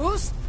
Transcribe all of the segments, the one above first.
Who's?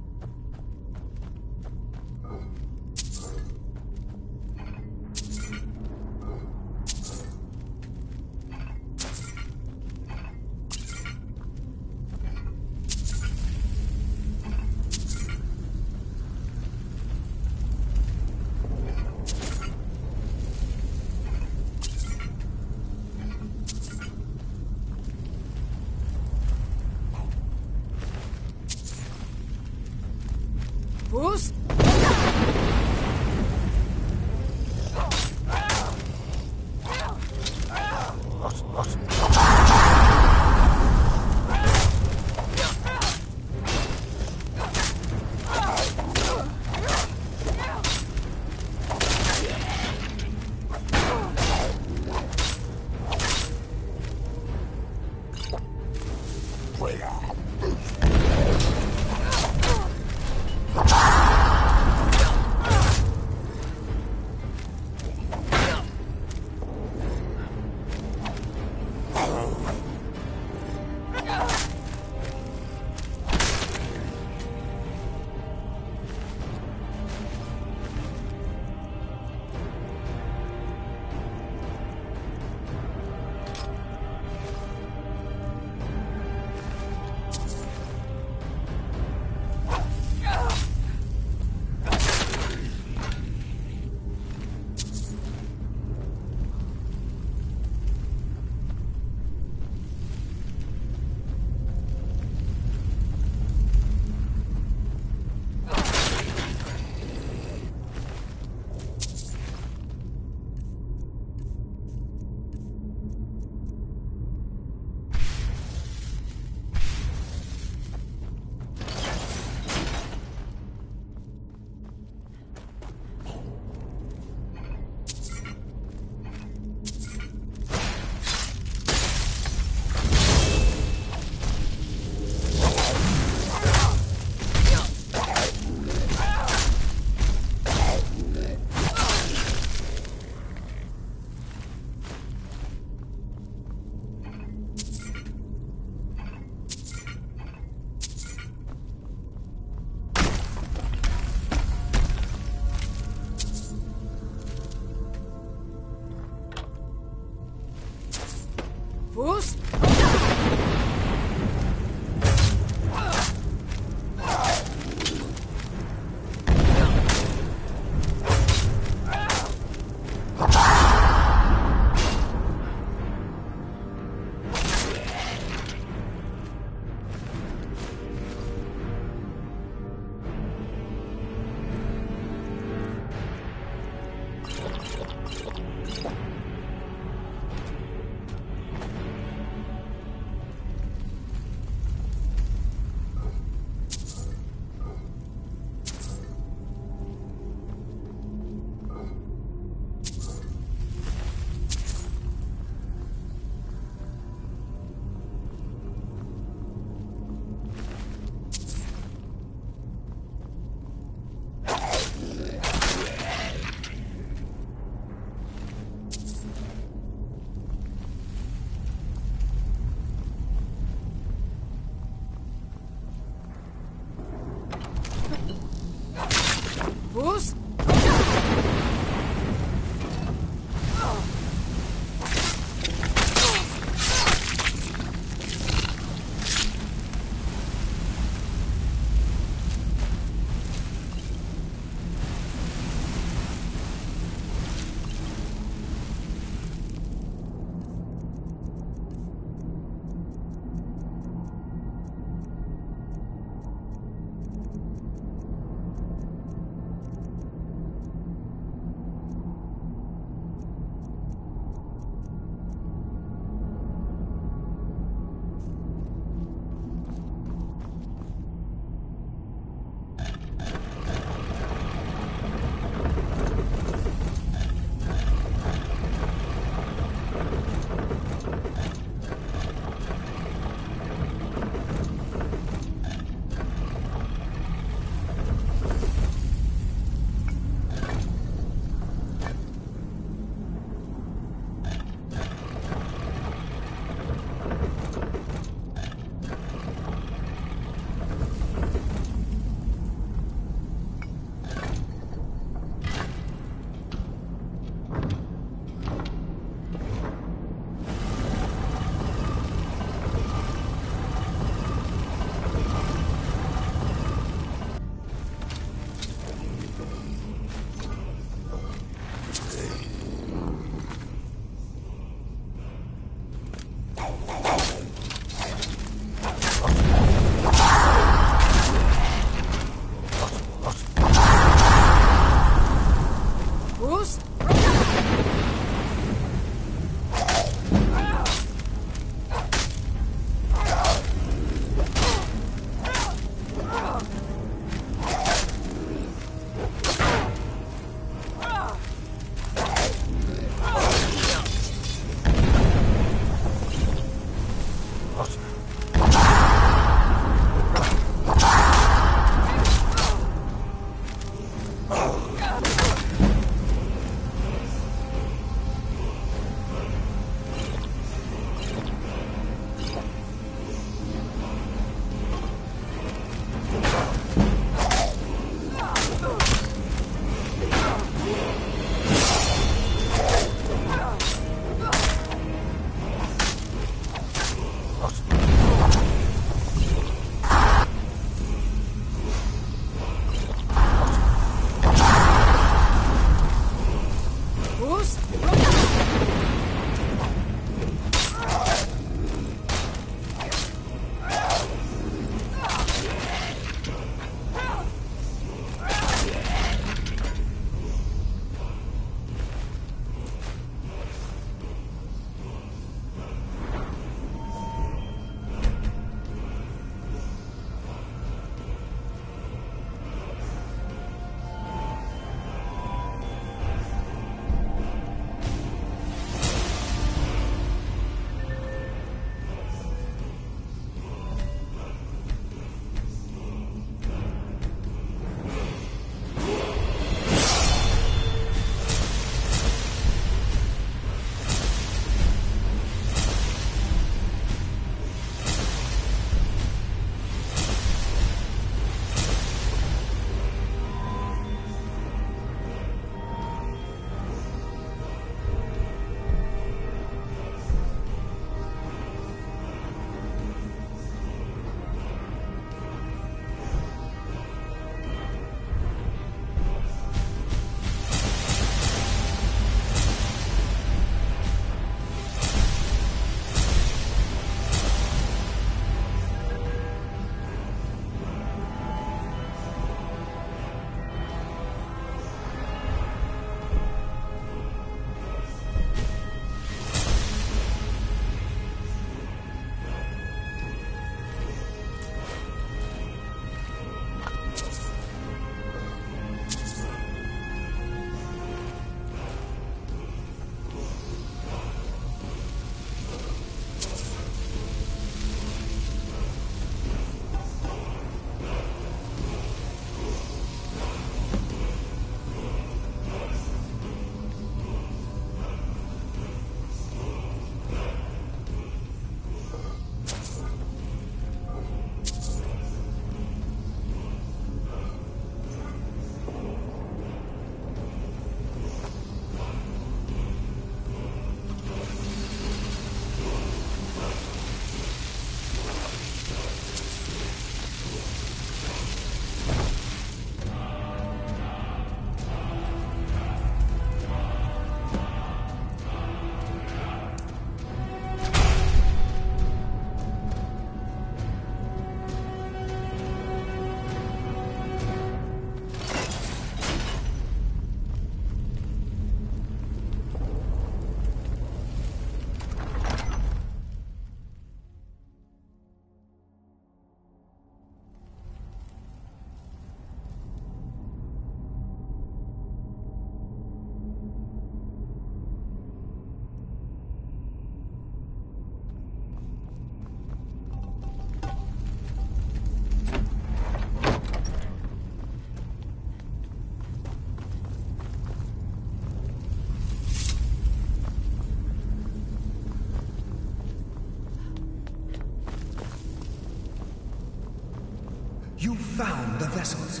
Vessels.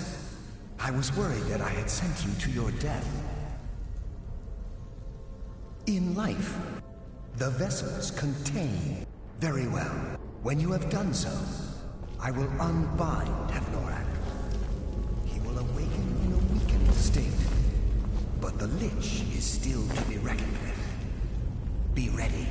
I was worried that I had sent you to your death. In life, the vessels contain. Very well. When you have done so, I will unbind Evnorak. He will awaken in a weakened state. But the Lich is still to be reckoned with. Be ready.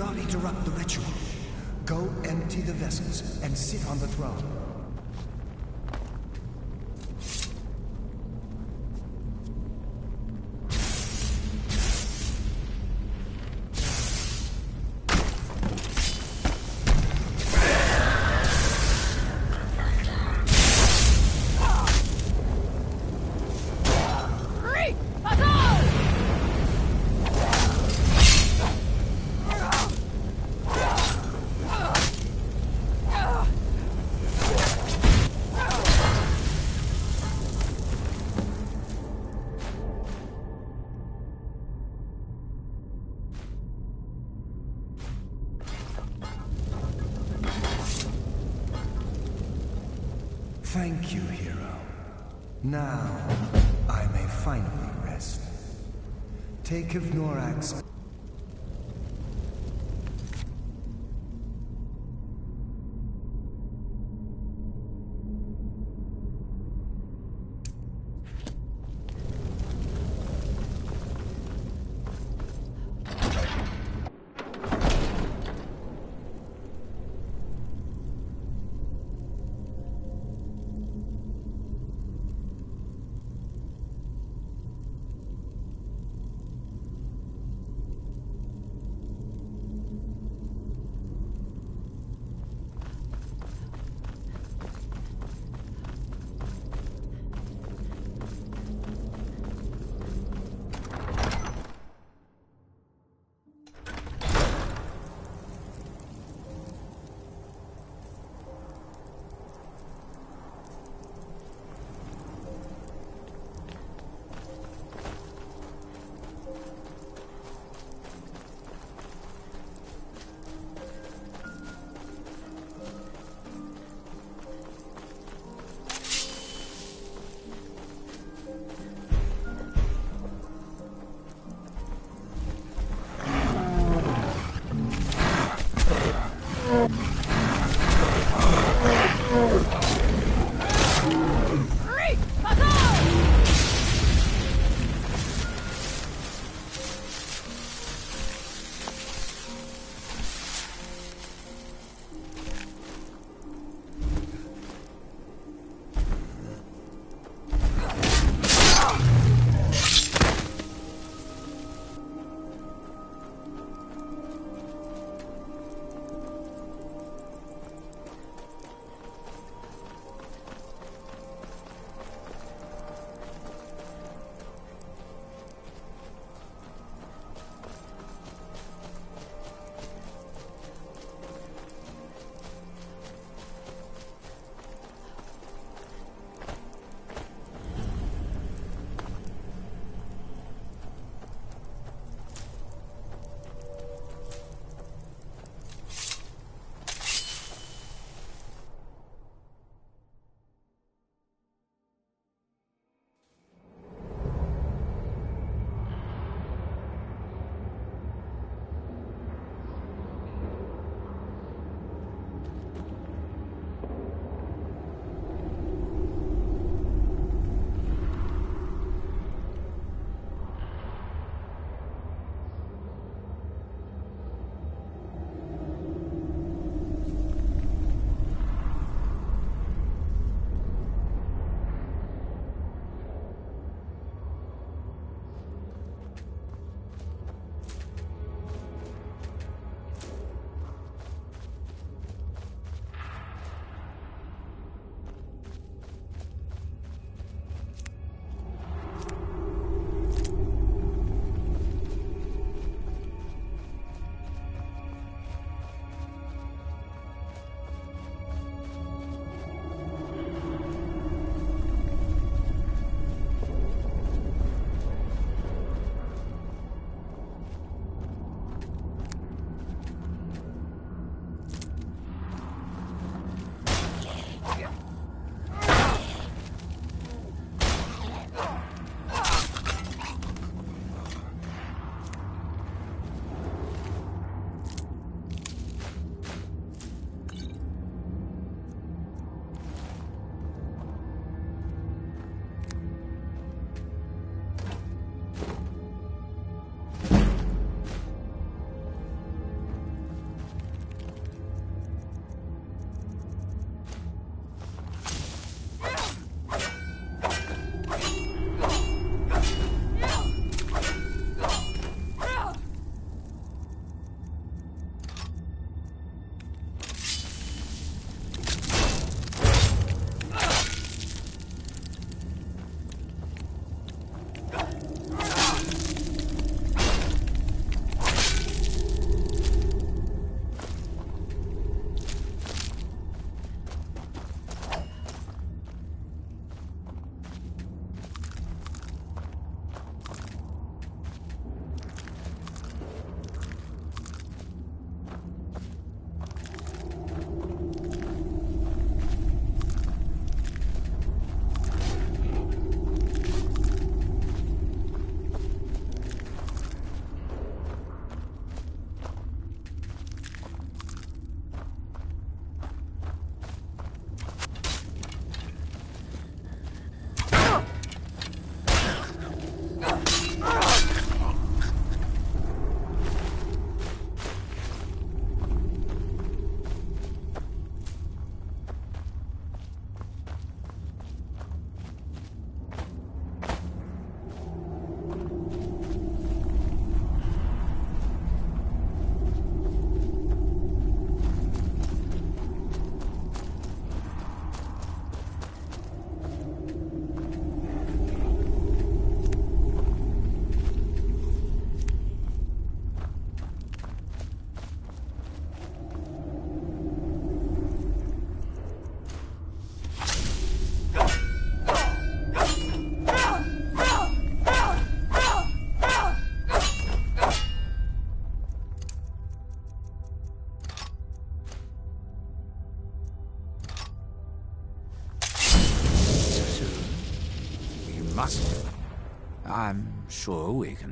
Not interrupt the ritual. Go empty the vessels and sit on the throne. Take of Norax.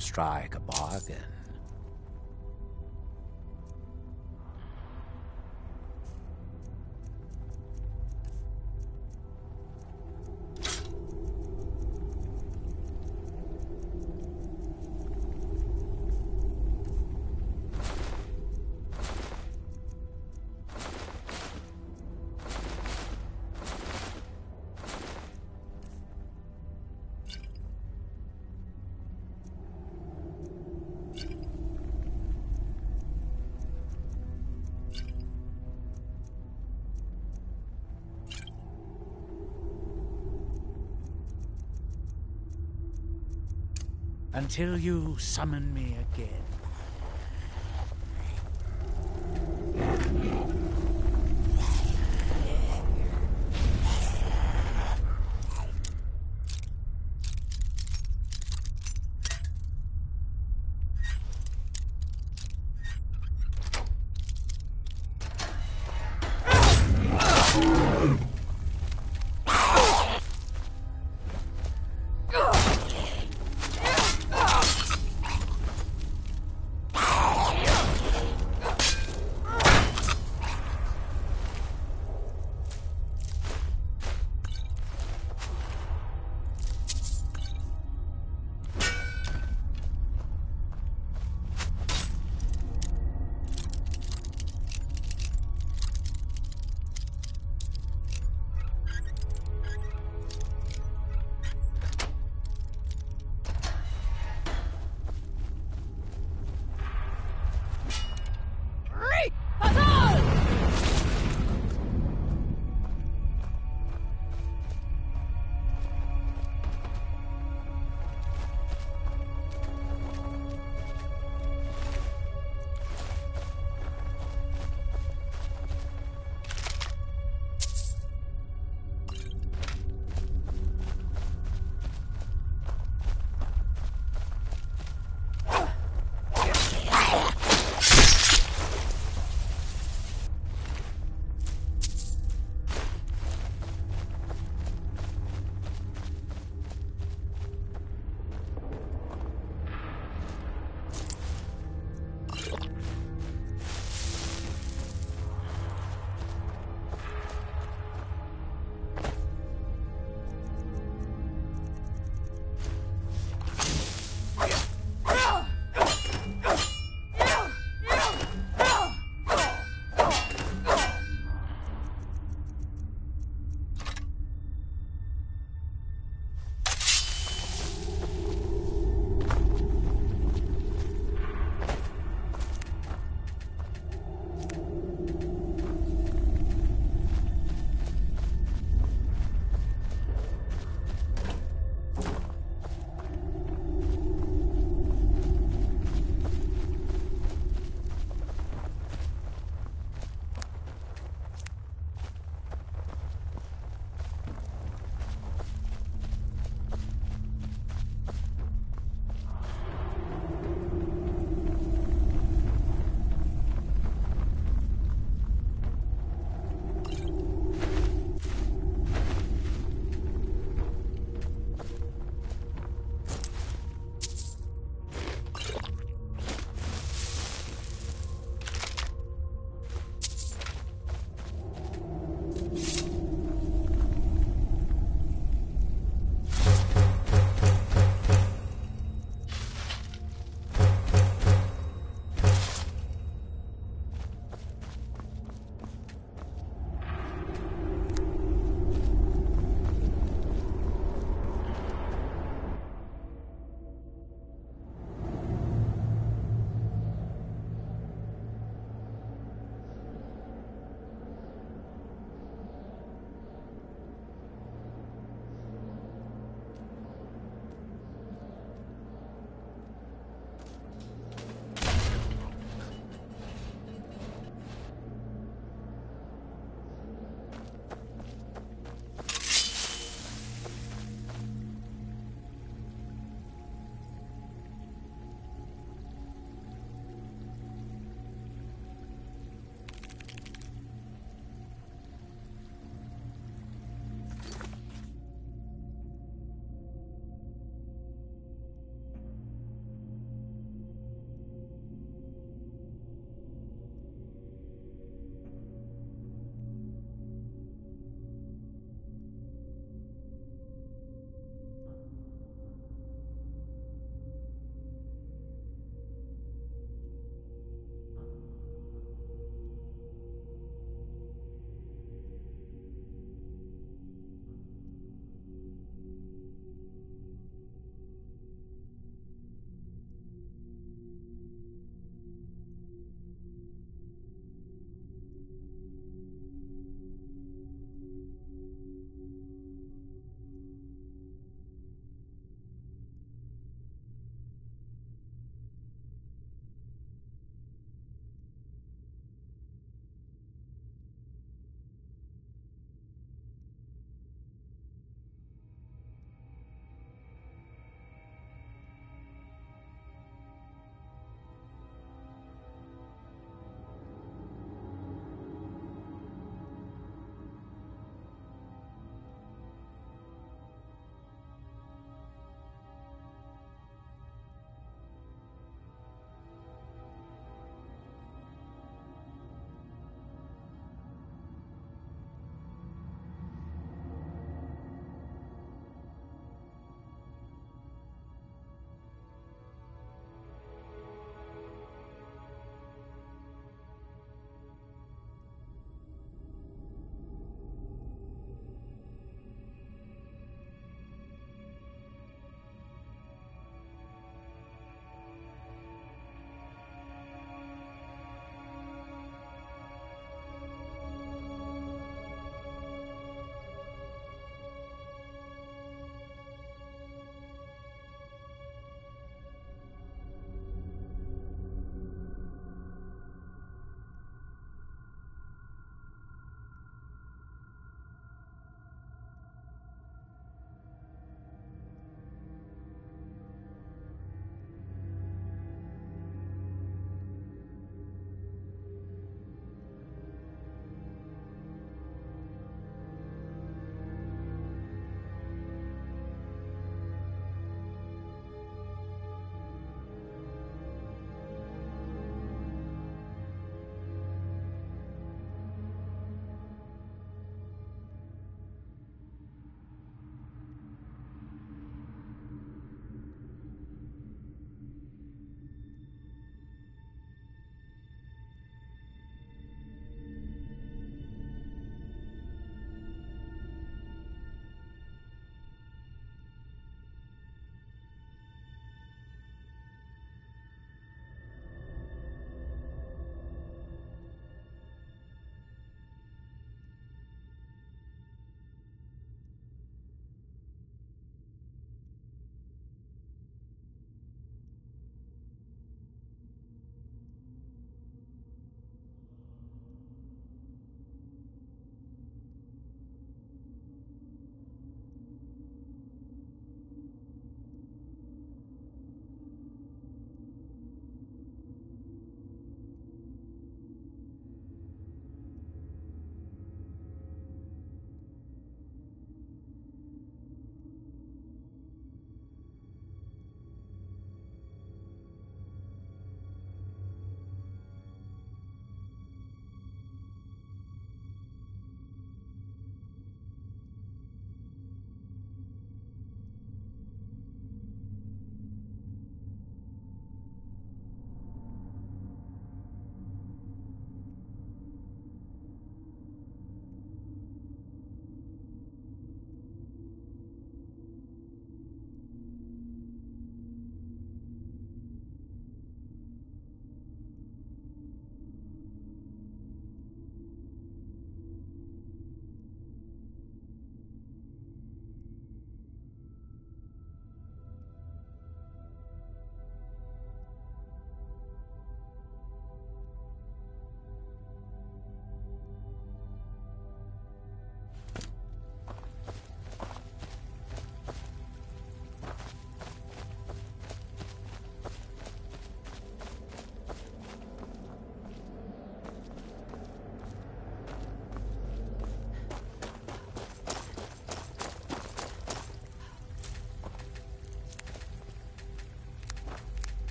Strike a bargain. Until you summon me again.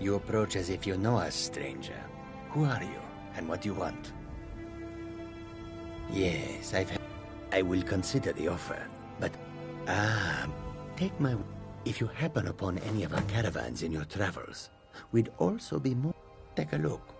You approach as if you know us, stranger. Who are you, and what do you want? Yes, I've... I will consider the offer. But, ah, take my... If you happen upon any of our caravans in your travels, we'd also be more... Take a look.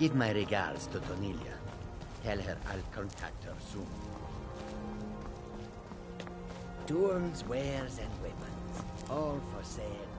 Give my regards to Tonilia. Tell her I'll contact her soon. Tools, wares, and weapons. All for sale.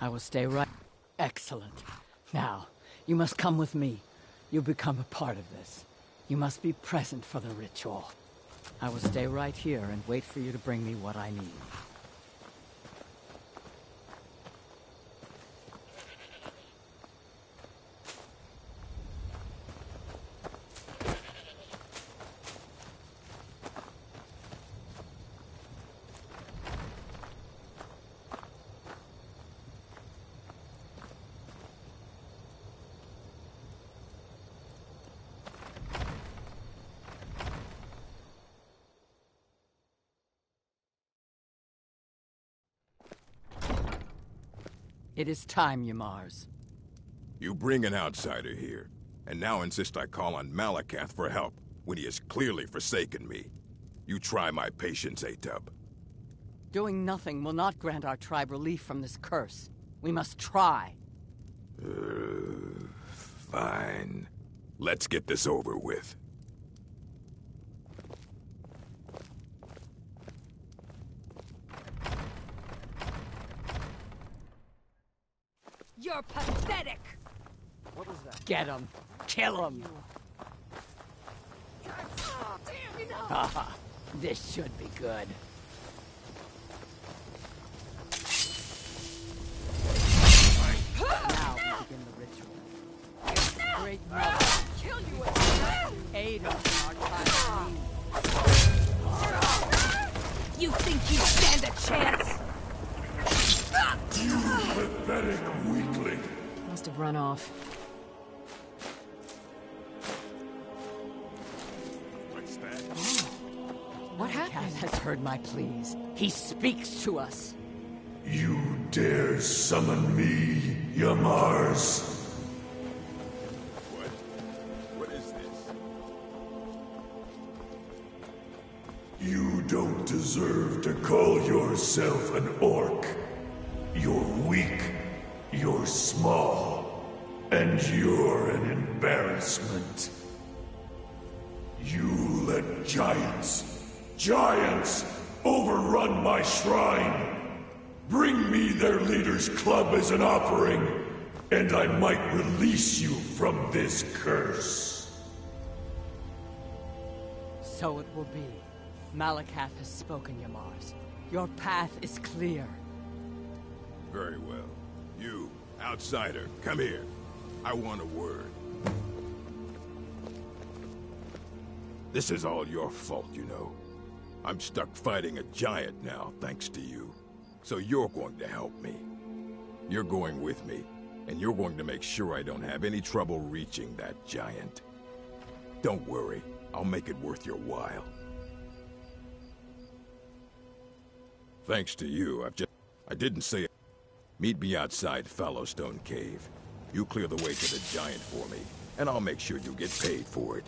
I will stay right. Excellent. Now, you must come with me. You become a part of this. You must be present for the ritual. I will stay right here and wait for you to bring me what I need. It is time, Yamarz. You bring an outsider here, and now insist I call on Malacath for help, when he has clearly forsaken me. You try my patience, Atub. Doing nothing will not grant our tribe relief from this curse. We must try. Uh, fine. Let's get this over with. You're pathetic! What was that? Get him! Kill him! Oh, damn, you know! Haha, this should be good. now we begin the ritual. Great mother, Kill you with aid us in our time. You think you stand a chance? You pathetic weakling! Must have run off. Heard my pleas. He speaks to us. You dare summon me, Yamarz? What? What is this? You don't deserve to call yourself an orc. You're weak, you're small, and you're an embarrassment. You let giants, giants, overrun my shrine. Bring me their leader's club as an offering, and I might release you from this curse. So it will be. Malacath has spoken, Yamarz. Your path is clear. Very well. You, outsider, come here. I want a word. This is all your fault, you know. I'm stuck fighting a giant now, thanks to you. So you're going to help me. You're going with me, and you're going to make sure I don't have any trouble reaching that giant. Don't worry, I'll make it worth your while. Thanks to you, I've just... I didn't say it. Meet me outside Fallowstone Cave. You clear the way to the giant for me, and I'll make sure you get paid for it.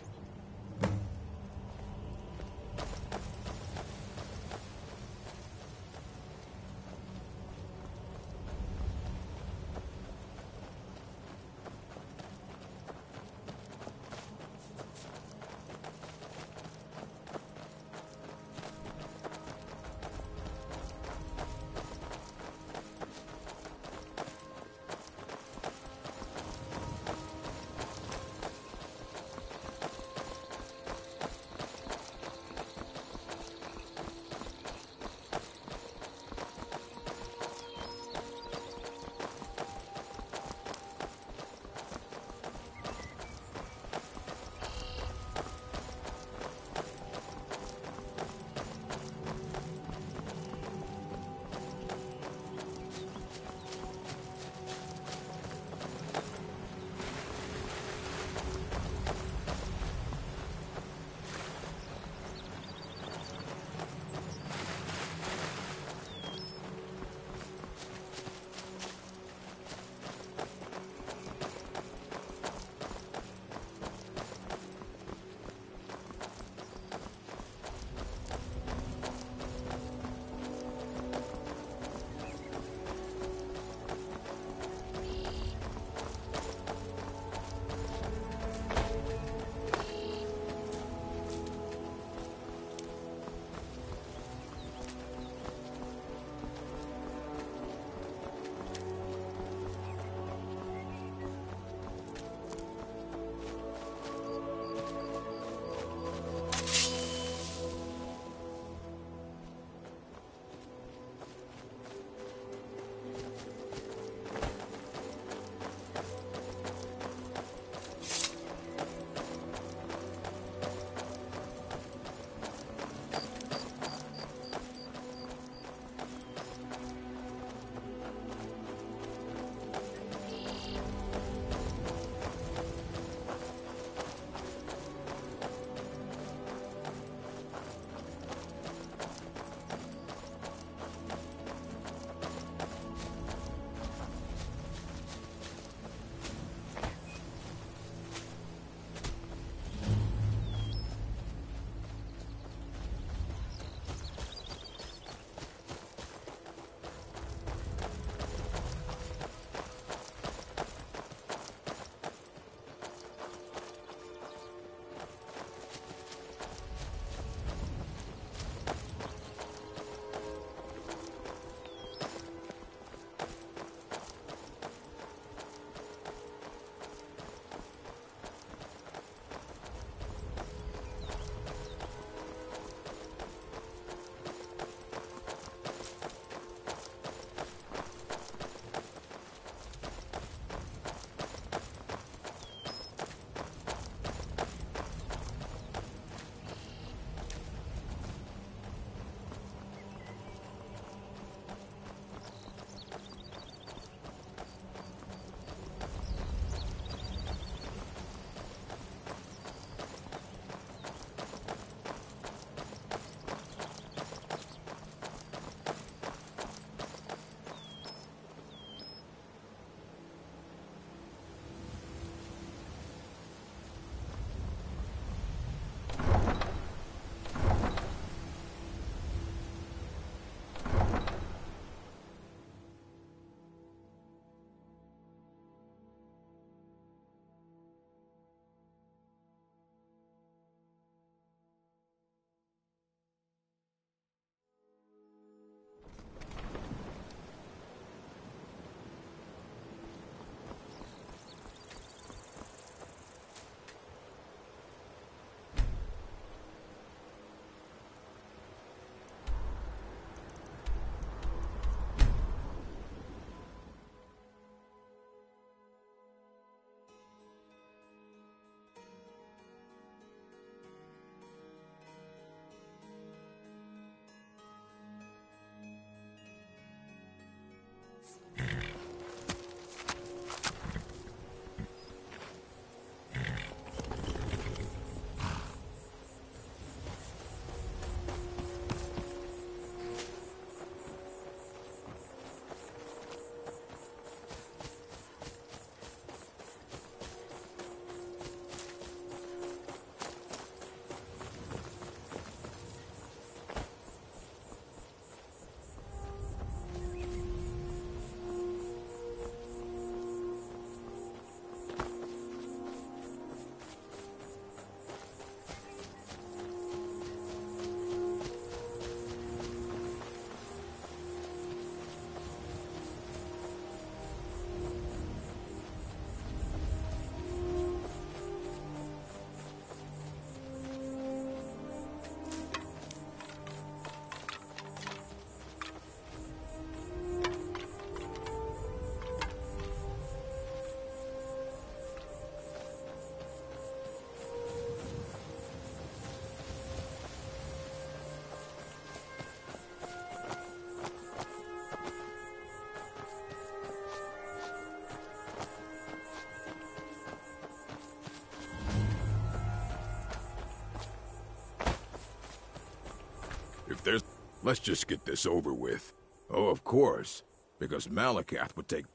Let's just get this over with. Oh, of course. Because Malacath would take...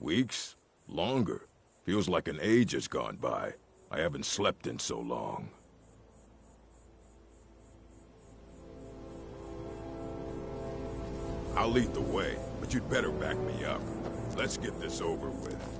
Weeks? Longer. Feels like an age has gone by. I haven't slept in so long. I'll lead the way, but you'd better back me up. Let's get this over with.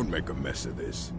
Don't make a mess of this.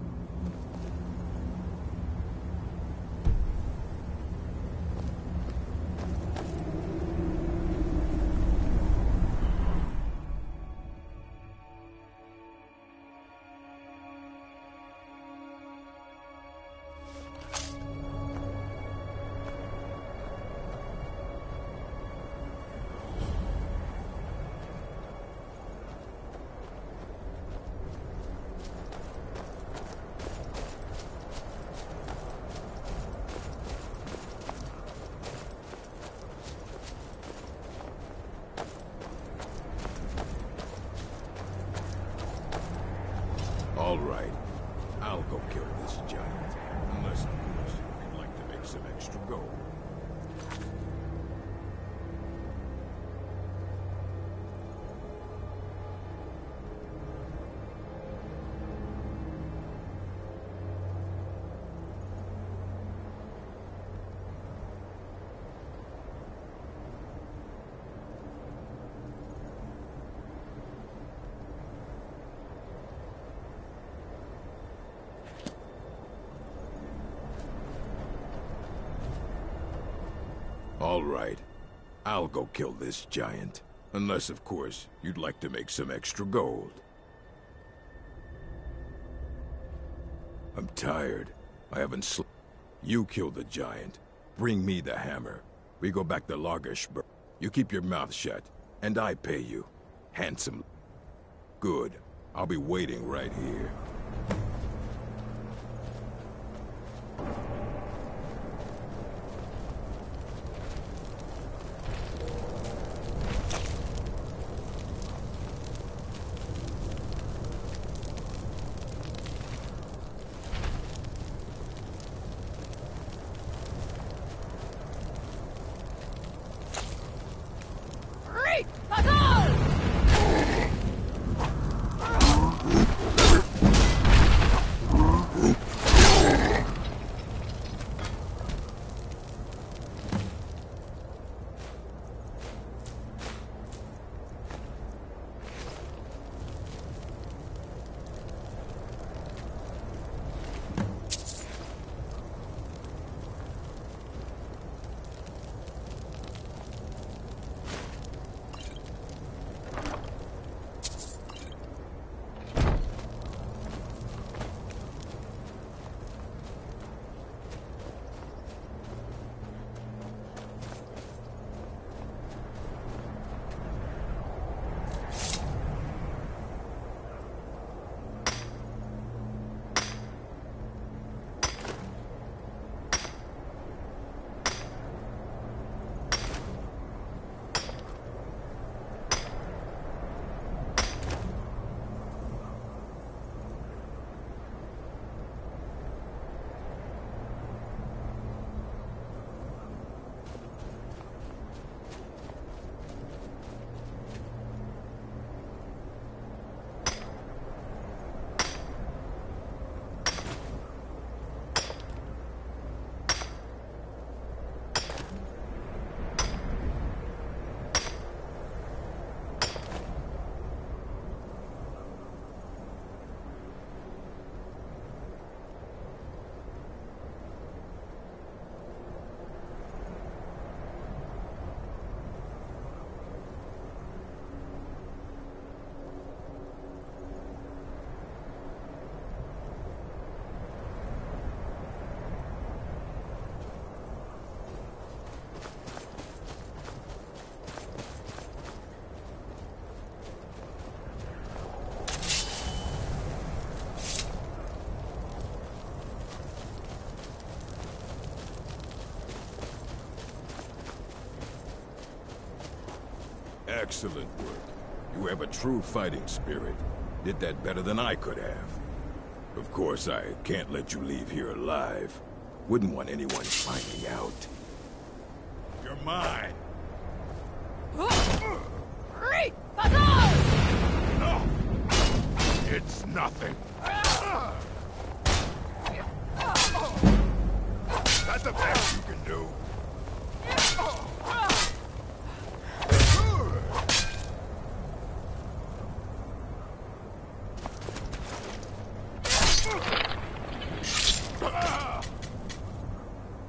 All right. I'll go kill this giant. Unless, of course, you'd like to make some extra gold. I'm tired. I haven't slept. You kill the giant. Bring me the hammer. We go back to Largashbur. You keep your mouth shut, and I pay you. Handsome. Good. I'll be waiting right here. Excellent work. You have a true fighting spirit. Did that better than I could have. Of course, I can't let you leave here alive. Wouldn't want anyone finding out. You're mine!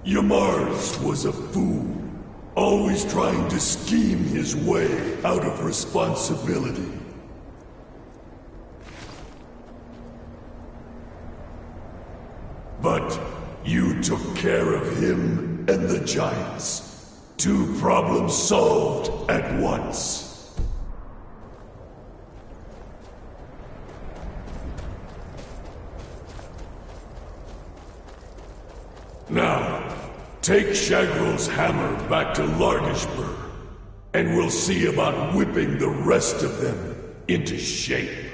Yamarz was a fool, always trying to scheme his way out of responsibility. But you took care of him and the Giants. Two problems solved at once. Now, take Shagrol's hammer back to Largashbur, and we'll see about whipping the rest of them into shape.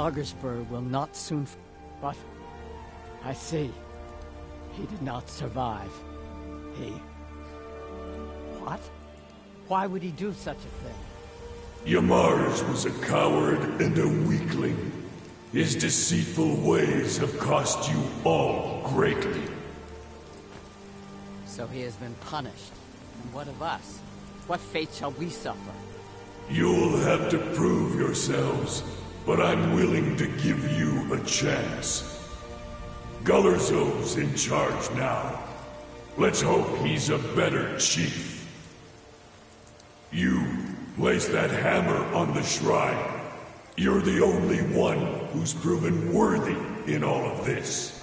Largashbur will not soon... f- But... I see. He did not survive. He... What? Why would he do such a thing? Yamarz was a coward and a weakling. His deceitful ways have cost you all greatly. So he has been punished. And what of us? What fate shall we suffer? You'll have to prove yourselves, but I'm willing to give you a chance. Gularzob's in charge now. Let's hope he's a better chief. You place that hammer on the shrine. You're the only one who's proven worthy in all of this.